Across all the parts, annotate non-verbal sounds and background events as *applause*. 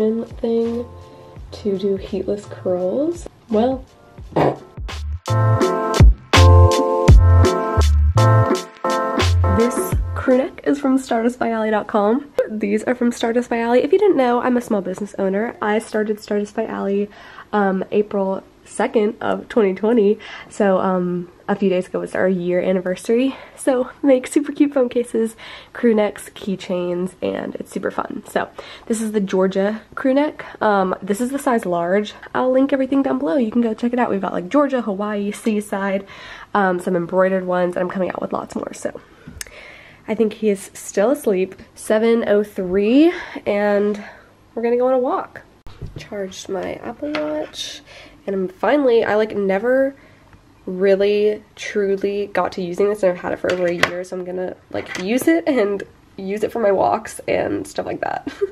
Thing to do heatless curls. Well, This crew neck is from StardustByAllie.com. These are from Stardust by Allie. If you didn't know, I'm a small business owner. I started Stardust by Allie um, April 2nd of 2020. So um, a few days ago was our year anniversary. So make super cute phone cases, crew necks, keychains, and it's super fun. So this is the Georgia crew neck. Um, this is the size large. I'll link everything down below. You can go check it out. We've got like Georgia, Hawaii, Seaside, um, some embroidered ones, and I'm coming out with lots more. So I think he is still asleep. 7.03 and we're gonna go on a walk. Charged my Apple Watch and I'm finally, I like never really truly got to using this and I've had it for over a year so I'm gonna like use it and use it for my walks and stuff like that. *laughs*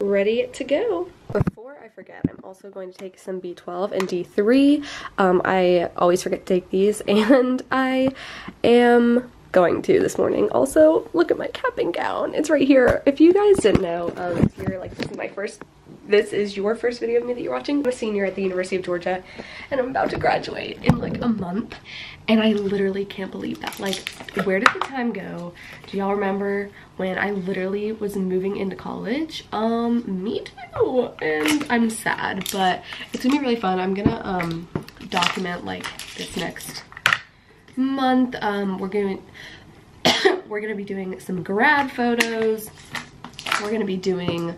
Ready to go. Before I forget, I'm also going to take some B12 and D3. Um, I always forget to take these *laughs* and I am going to this morning. Also, look at my cap and gown. It's right here. If you guys didn't know, um, you're like, this is my first this is your first video of me that you're watching. I'm a senior at the University of Georgia and I'm about to graduate in like a month and I literally can't believe that. Like, where did the time go? Do y'all remember when I literally was moving into college? Um, me too. And I'm sad, but it's gonna be really fun. I'm gonna um document like this next month. Um, we're gonna *coughs* we're gonna be doing some grad photos. We're gonna be doing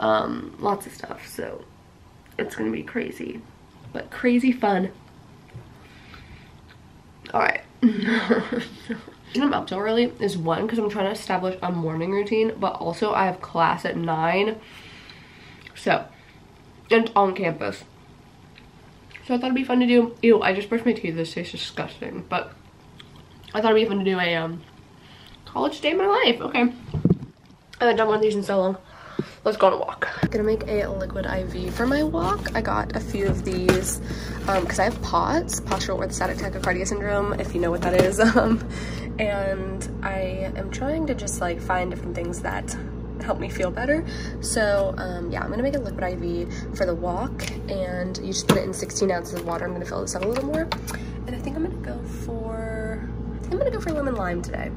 um, lots of stuff. So it's gonna be crazy, but crazy fun. All right. *laughs* I'm up so early is one because I'm trying to establish a morning routine, but also I have class at nine. So, and on campus. So I thought it'd be fun to do. Ew, I just brushed my teeth. This tastes disgusting, but I thought it'd be fun to do a um college day in my life. Okay. I haven't done one of these in so long let's go on a walk. I'm gonna make a liquid IV for my walk. I got a few of these because um, I have POTS, postural orthostatic tachycardia syndrome, if you know what that is. *laughs* Um, and I am trying to just like find different things that help me feel better. So um, yeah, I'm gonna make a liquid IV for the walk and you just put it in 16 ounces of water. I'm gonna fill this up a little more. And I think I'm gonna go for, I think I'm gonna go for lemon lime today.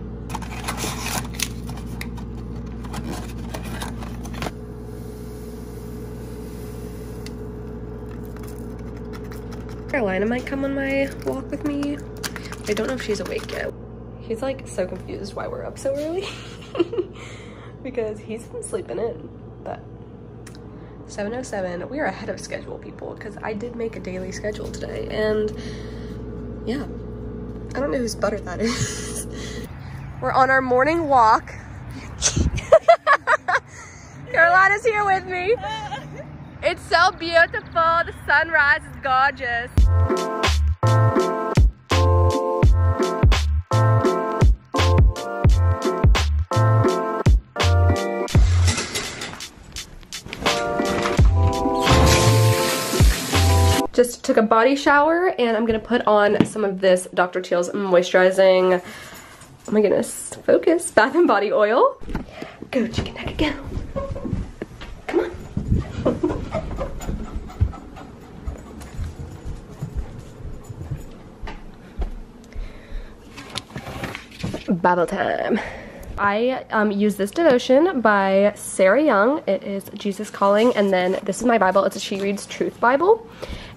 Carolina might come on my walk with me. I don't know if she's awake yet. He's like so confused why we're up so early *laughs* because he's been sleeping in, but 7.07, we are ahead of schedule, people, because I did make a daily schedule today, and yeah, I don't know whose butter that is. *laughs* we're on our morning walk. *laughs* Carolina's here with me. It's so beautiful. The sunrise is gorgeous. Just took a body shower and I'm gonna put on some of this Dr. Teal's moisturizing, oh my goodness, focus, bath and body oil. Go chicken nugget, *laughs* go. Bible time. I um, use this devotion by Sarah Young. It is Jesus Calling, and then this is my Bible. It's a She Reads Truth Bible,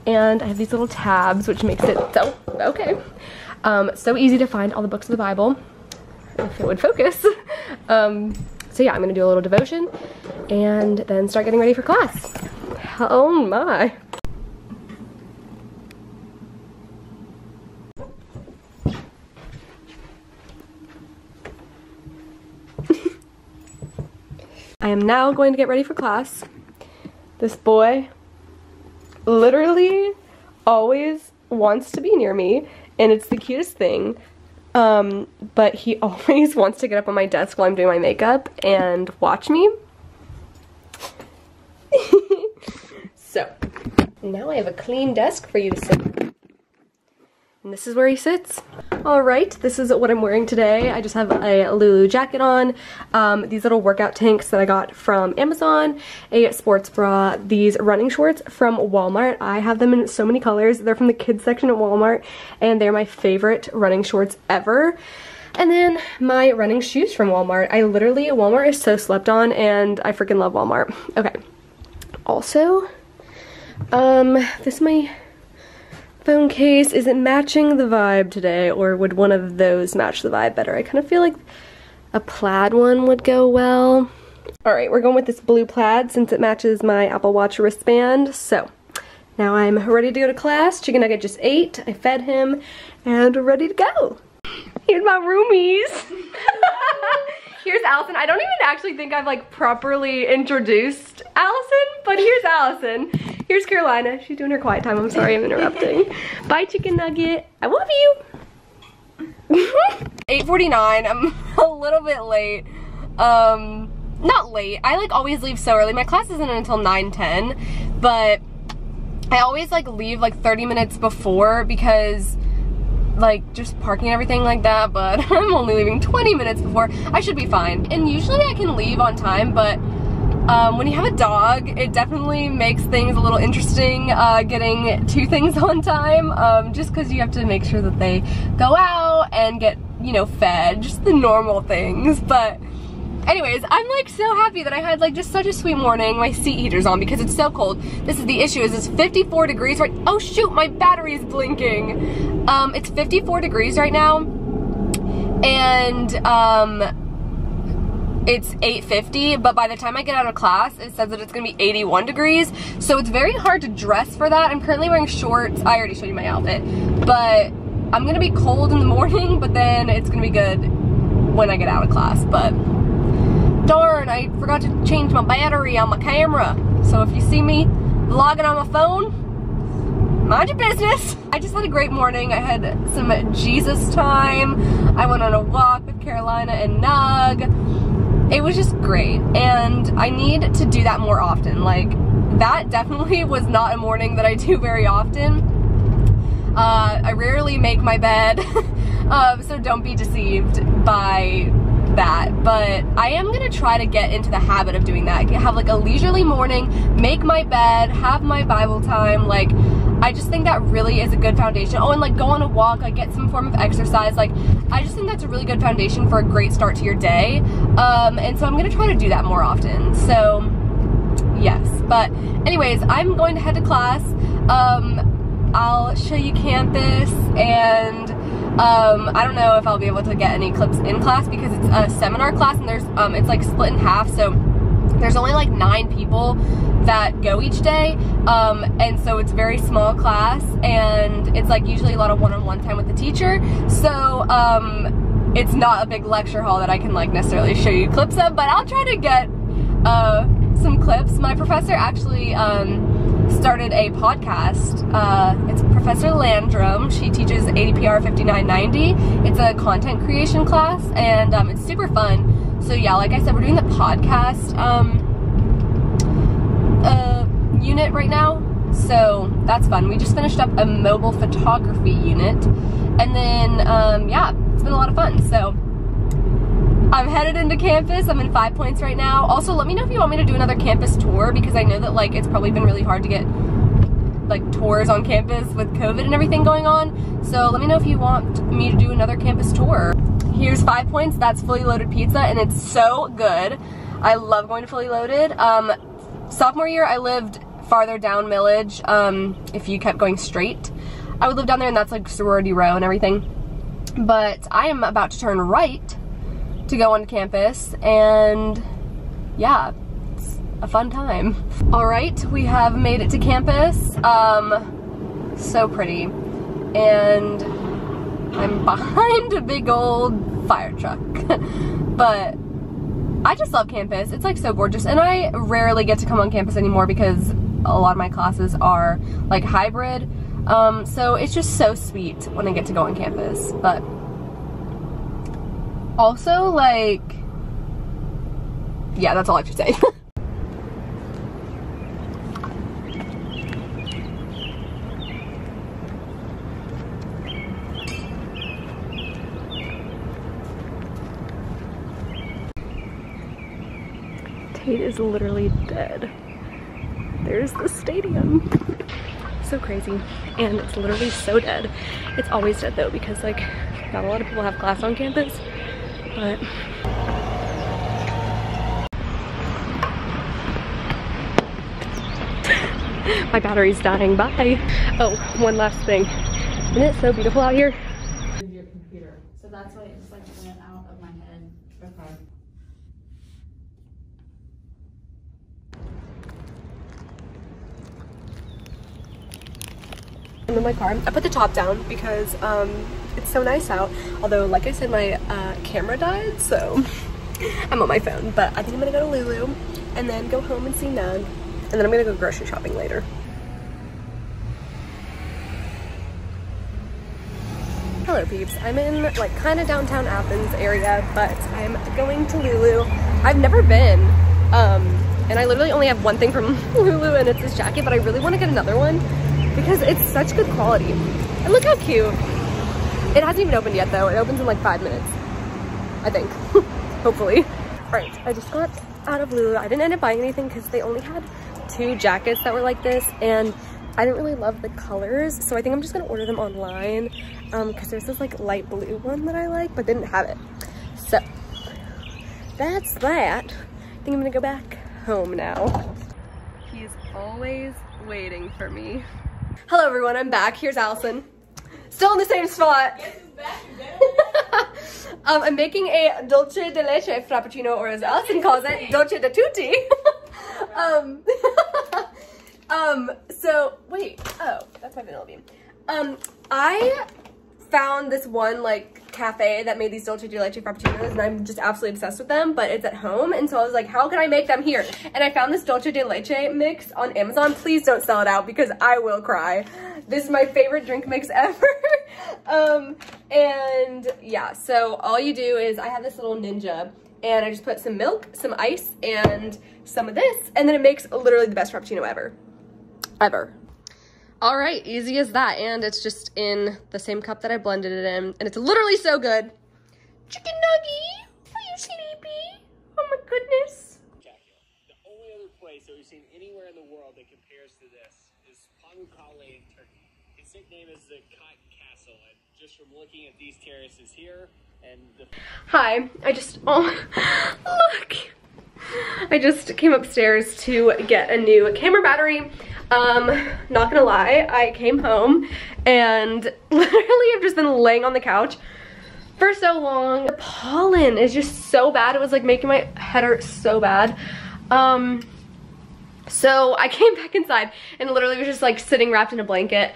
and I have these little tabs, which makes it so, okay, um, so easy to find all the books of the Bible, if it would focus. *laughs* um, so yeah, I'm gonna do a little devotion, and then start getting ready for class. Oh my. I am now going to get ready for class. This boy literally always wants to be near me and it's the cutest thing. Um, but he *laughs* always wants to get up on my desk while I'm doing my makeup and watch me. *laughs* so, now I have a clean desk for you to sit and this is where he sits. All right, this is what I'm wearing today. I just have a Lulu jacket on, um, these little workout tanks that I got from Amazon, a sports bra, these running shorts from Walmart. I have them in so many colors. They're from the kids section at Walmart, and they're my favorite running shorts ever. And then my running shoes from Walmart. I literally, Walmart is so slept on, and I freaking love Walmart. Okay. Also, um, this is my phone case. Is it matching the vibe today or would one of those match the vibe better? I kind of feel like a plaid one would go well. Alright, we're going with this blue plaid since it matches my Apple Watch wristband. So, now I'm ready to go to class. Chicken Nugget just ate. I fed him and ready to go. Here's my roomies. *laughs* here's Allison. I don't even actually think I've like properly introduced Allison, but here's Allison. Here's Carolina. She's doing her quiet time. I'm sorry I'm interrupting. *laughs* Bye, Chicken Nugget. I love you. *laughs* 8.49. I'm *laughs* a little bit late. Um, not late. I like always leave so early. My class isn't until 9.10, but I always like leave like 30 minutes before because like just parking everything like that, but *laughs* I'm only leaving 20 minutes before. I should be fine. And usually I can leave on time, but um, when you have a dog, it definitely makes things a little interesting uh, getting two *laughs* things on time, um, just because you have to make sure that they go out and get, you know, fed, just the normal things, but anyways, I'm like so happy that I had like just such a sweet morning. My seat heater's on because it's so cold. This is the issue is it's 54 degrees right, oh shoot, my battery is blinking. Um, it's 54 degrees right now and um, it's 8.50, but by the time I get out of class, it says that it's gonna be 81 degrees. So it's very hard to dress for that. I'm currently wearing shorts. I already showed you my outfit, but I'm gonna be cold in the *laughs* morning, but then it's gonna be good when I get out of class. But darn, I forgot to change my battery on my camera. So if you see me vlogging on my phone, mind your business. I just had a great morning. I had some Jesus time. I went on a walk with Carolina and Nug it was just great and I need to do that more often like that definitely *laughs* was not a morning that I do very often uh, I rarely make my bed *laughs* um, so don't be deceived by that but I am gonna try to get into the habit of doing that have like a leisurely morning make my bed have my Bible time like I just think that really is a good foundation. Oh, and like go on a walk, like get some form of exercise. Like I just think that's a really good foundation for a great start to your day. Um, and so I'm gonna try to do that more often. So yes, but anyways, I'm going to head to class. Um, I'll show you campus and um, I don't know if I'll be able to get any clips in class because it's a seminar class and there's um, it's like split in half. So there's only like nine people that go each day um, and so it's very small class and it's like usually a lot of one-on-one -on -one time with the teacher so um, it's not a big lecture hall that I can like necessarily show you clips of but I'll try to get uh, some clips my professor actually um, started a podcast uh, it's Professor Landrum she teaches ADPR 5990 it's a content creation class and um, it's super fun so yeah, like I said, we're doing the podcast um, uh, unit right now. So that's fun. We just finished up a mobile photography unit. And then, um, yeah, it's been a lot of fun. So I'm headed into campus. I'm in Five Points right now. Also, let me know if you want me to do another campus tour because I know that like it's probably been really hard to get like tours on campus with COVID and everything going on. So let me know if you want me to do another campus tour. Here's Five Points. That's fully loaded pizza and it's so good. I love going to fully loaded. Um, sophomore year, I lived farther down Milledge Um, if you kept going straight, I would live down there and that's like sorority row and everything. But I am about to turn right to go on campus and yeah, it's a fun time. All right, we have made it to campus. Um, so pretty. And I'm *laughs* behind a big old fire truck. *laughs* but I just love campus. It's like so gorgeous. And I rarely get to come on campus anymore because a lot of my classes are like hybrid. Um, so it's just so sweet when I get to go on campus. But also like, yeah, that's all I have to say. *laughs* Tate is literally dead. There's the stadium. *laughs* So crazy. And it's literally so dead. It's always dead though because like not a lot of people have class on campus, but *laughs* my battery's dying. Bye. Oh, one last thing. Isn't it so beautiful out here? Your computer. So that's why it's like went out of my head. Okay. I'm in my car. I put the top down because um, it's so nice out. Although, like I said, my uh, camera died, so *laughs* I'm on my phone. But I think I'm gonna go to Lulu and then go home and see Nug. And then I'm gonna go grocery shopping later. Hello peeps, I'm in like kind of downtown Athens area, but I'm going to Lulu. I've never been, um, and I literally only have one thing from *laughs* Lulu and it's this jacket, but I really want to get another one because it's such good quality. And look how cute. It hasn't even opened yet though. It opens in like five minutes, I think, *laughs* hopefully. All right, I just got out of Lulu. I didn't end up buying anything because they only had two jackets that were like this and I didn't really love the colors, so I think I'm just gonna order them online because um, there's this like light blue one that I like, but didn't have it. So that's that. I think I'm gonna go back home now. He's always waiting for me. Hello everyone, I'm back. Here's Allison. Still in the same spot. *laughs* um, I'm making a dolce de leche frappuccino, or as Allison calls it, *laughs* dolce de tutti. *laughs* um, um, so, wait, oh, that's my vanilla bean. Um, I found this one, like, cafe that made these Dolce de Leche Frappuccinos, and I'm just absolutely obsessed with them, but it's at home, and so I was like, how can I make them here? And I found this Dolce de Leche mix on Amazon. Please don't sell it out, because I will cry. This is my favorite drink mix *laughs* ever. um, and yeah, so all you do is, I have this little Ninja, and I just put some milk, some ice, and some of this, and then it makes literally the best Frappuccino ever ever. All right, easy as that. And it's just in the same cup that I blended it in. And it's literally so good. Chicken nuggy, are you sleepy? Oh my goodness. The only other place that we've seen anywhere in the world that compares to this is Pamukkale in Turkey. Its nickname is the Cotton Castle. And just from looking at these terraces here and the... Hi, I just, oh, look. I just came upstairs to get a new camera battery. Um, not gonna lie, I came home and *laughs* literally I've just been laying on the couch for so long. The pollen is just so bad. It was like making my head hurt so bad. Um, so I *laughs* came back inside and literally was just like sitting wrapped in a blanket.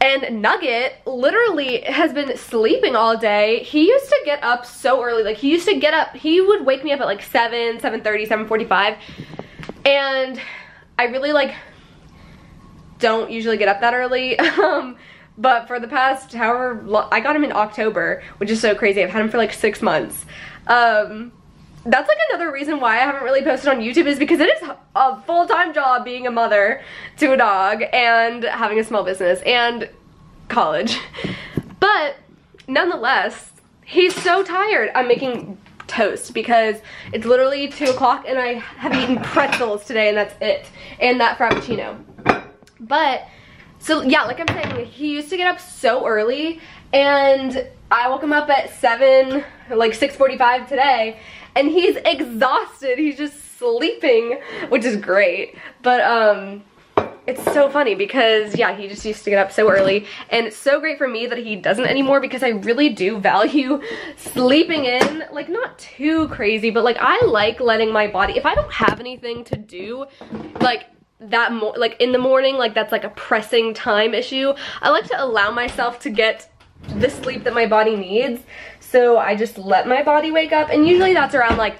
And Nugget literally has been sleeping all day. He used to get up so early. Like he used to get up, he would wake me up at like 7, 7.30, 7.45. And I really like don't usually get up that early. *laughs* Um, but for the past however long, I got him in October, which is so crazy. I've had him for like six months. Um, that's like another reason why I haven't really posted on YouTube is because it is a full-time job being a mother to a dog and having a small business and college. *laughs* But nonetheless, he's so tired. I'm making toast because it's literally two o'clock and I have eaten pretzels today and that's it. And that Frappuccino. But, so yeah, like I'm saying, he used to get up so early and I woke him up at 7, like 6.45 today, and he's exhausted. He's just sleeping, which is great. But, um, it's so funny because yeah he just used to get up so early and it's so great for me that he doesn't anymore because I really do value *laughs* sleeping in like not too crazy but like I like letting my body if I don't have anything to do like that more like in the morning like that's like a pressing time issue I like to allow myself to get the sleep that my body needs so I just let my body wake up and usually that's around like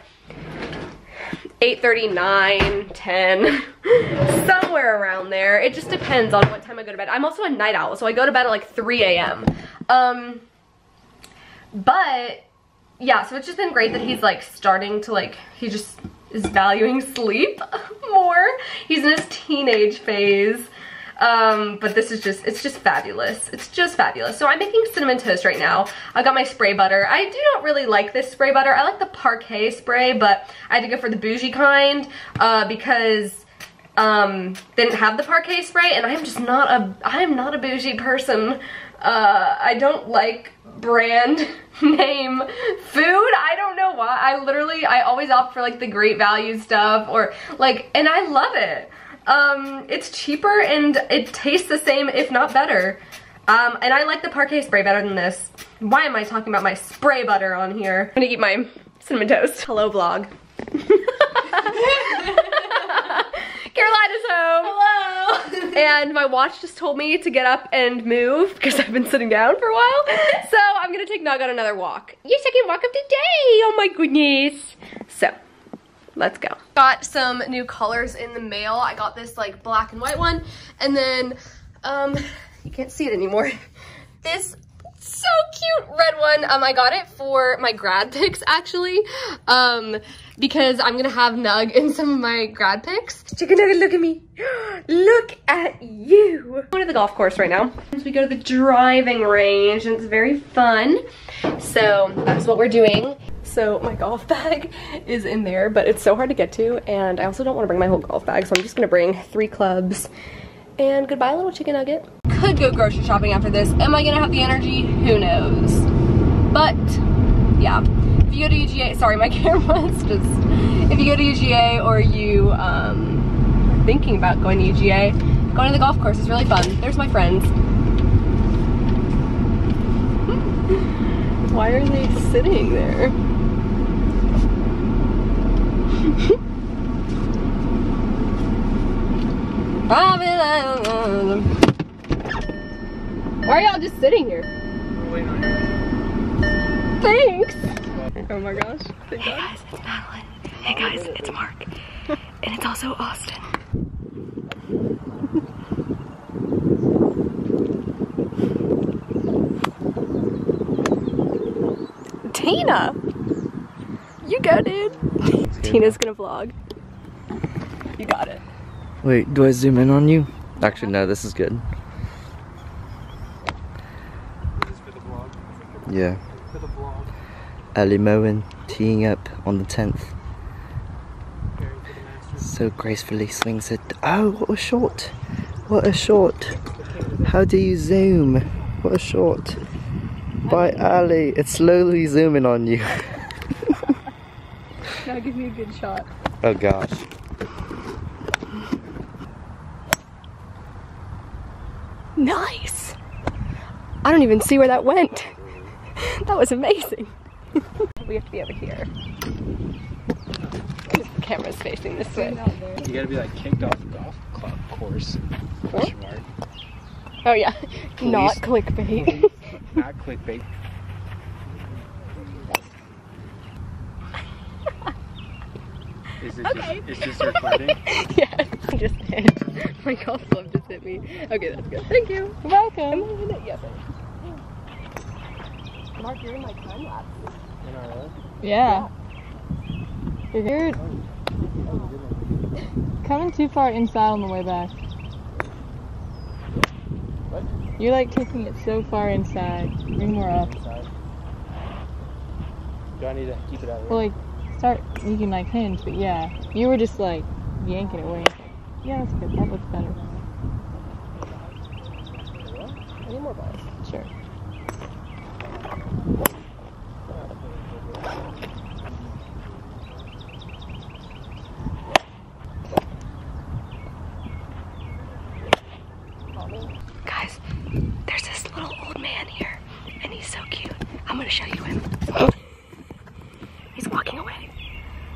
8.39, 10, *laughs* somewhere around there. It just depends on what time I go to bed. I'm also a night owl, so I go to bed at like 3 a.m. Um, but yeah, so it's just been great that he's like starting to like, he just is valuing sleep *laughs* more. He's in his teenage phase. Um, but this is just, it's just fabulous. It's just fabulous. So I'm making cinnamon toast right now. I got my spray butter. I do not really like this spray butter. I like the Parkay spray, but I had to go for the bougie kind uh, because um, didn't have the Parkay spray and I'm just not a, I'm not a bougie person. Uh, I don't like brand *laughs* name food. I don't know why. I literally, I always opt for like the great value stuff or like, and I love it. Um, it's cheaper and it tastes the same, if not better. Um, and I like the Parkay spray better than this. Why am I talking about my spray butter on here? I'm gonna eat my cinnamon toast. Hello vlog. *laughs* Carolina's home. Hello. *laughs* And my watch just told me to get up and move because I've been sitting down for a while. So I'm gonna take Nug on another walk. Your second walk of the day. Oh my goodness. So let's go. Got some new colors in the mail. I got this like black and white one. And then, um, you can't see it anymore. *laughs* This so cute red one. Um, I got it for my grad pics actually, um, because I'm gonna have Nug in some of my grad pics. Chicken Nugget, look at me. *gasps* look at you. I'm going to the golf course right now. We go to the driving range and it's very fun. So that's what we're doing. So my golf bag *laughs* is in there, but it's so hard to get to. And I also don't want to bring my whole golf bag. So I'm just gonna bring three clubs and goodbye little chicken nugget. Could go grocery shopping after this. Am I gonna have the energy? Who knows? But yeah, if you go to UGA, sorry my *laughs* camera's just, if you go to UGA or you um, are thinking about going to UGA, going to the golf course is really fun. There's my friends. Why are they sitting there? *laughs* Why are y'all just sitting here? Thanks. Oh my gosh. Thank Hey guys, it's Madeline. Hey guys, it's Mark. and it's also Austin. Tina! You go, dude. *laughs* Tina's gonna vlog. You got it. Wait, do I zoom in on you? Actually, no, this is good. Yeah. Allie Merwin teeing up on the 10th. So gracefully swings it. Oh, what a shot! What a shot! How do you zoom? What a shot! By Ali, it's slowly zooming on you. *laughs* Now give me a good shot. oh gosh. Nice! I don't even see where that went. *laughs* That was amazing. *laughs* we have to be over here. The camera's facing this way. You gotta be like kicked off the golf club course. Question mark. Oh yeah, not clickbait. *laughs* Not clickbait. Is this Okay. just, is this recording? yes, I just did. My golf club just hit me. Okay, that's good. Thank you. Welcome. Am I in? Yes. I. Mark, you're in my time lapse. In our life? Yeah. You're coming too far inside on the way back. You're like taking it so far inside. Bring more up. Do I need to keep it out? Well, like, start, you can like hinge, but yeah. You were just like yanking it away. Yeah, that's good. That looks better. I need more balls. Guys, there's this little old man here, and he's so cute. I'm gonna show you him. He's walking away,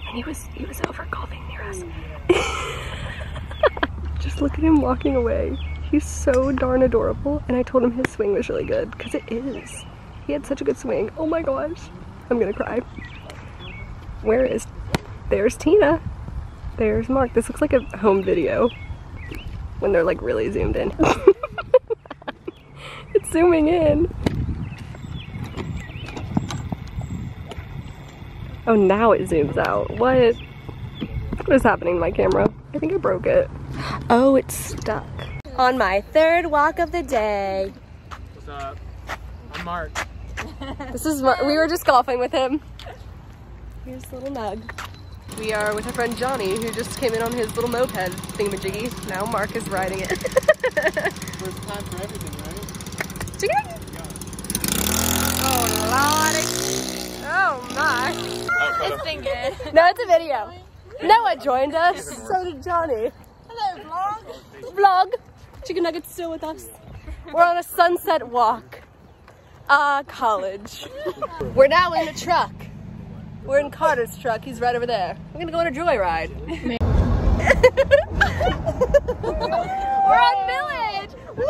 and he was he was over golfing near us. *laughs* Just look at him walking away. He's so darn adorable. And I told him his swing was really good, because it is. He had such a good swing. Oh my gosh. I'm gonna cry. Where is... There's Tina. There's Mark. This looks like a home video when they're like really zoomed in. *laughs* it's zooming in. Oh, now it zooms out. What? What is happening to my camera? I think I broke it. Oh, it's stuck. On my third walk of the day. What's up? I'm Mark. This is Mar- we were just golfing with him. Here's a little Nug. We are with our friend Johnny, who just came in on his little moped thingamajiggy. Now Mark is riding it. *laughs* First time for everything, right? Chicken. Oh lordy. Oh my. It's been good. No, it's a video. Noah joined us. So did Johnny. Hello, vlog. Vlog. Chicken Nugget's still with us. We're on a sunset walk. Uh, college. We're now in the truck. We're in Carter's truck. He's right over there. We're gonna go on a joyride. *laughs* We're on Milledge. Woo!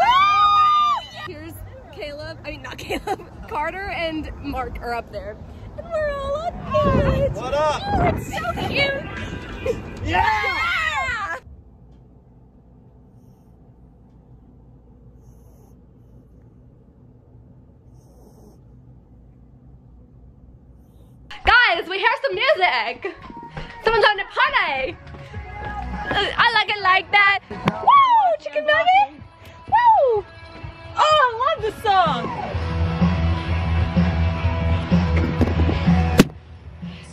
Here's Caleb. I mean, not Caleb. Carter and Mark are up there, and we're all on Milledge. What up? Oh, it's so cute. yeah! Guys, we hear some music. Someone's on the party. Uh, I like it like that. Woo! Chicken nugget. Woo! Oh, I love this song.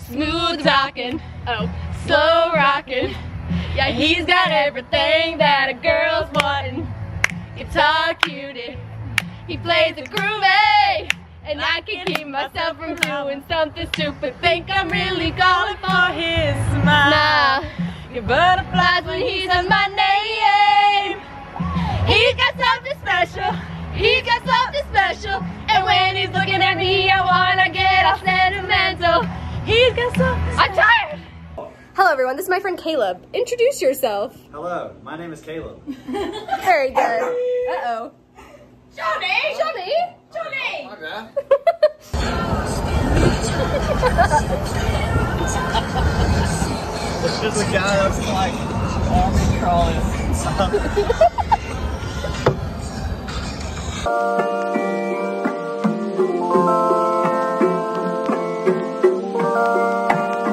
Smooth rockin', oh, slow rockin'. Yeah, he's got everything that a girl's wantin'. Guitar cutie, he plays the groovy. And I can keep myself from doing something stupid. Think I'm really calling for his smile. Nah, your butterflies when he's on my name. He's got something special. He's got something special. And when he's looking at me, I wanna get all sentimental. He's got something I'm tired. Hello everyone, this is my friend Caleb. Introduce yourself. Hello, my name is Caleb. Very good. *laughs* Uh-oh. Johnny! Johnny! Johnny! Hi, man. This is a guy that's like army crawling. *laughs* *laughs*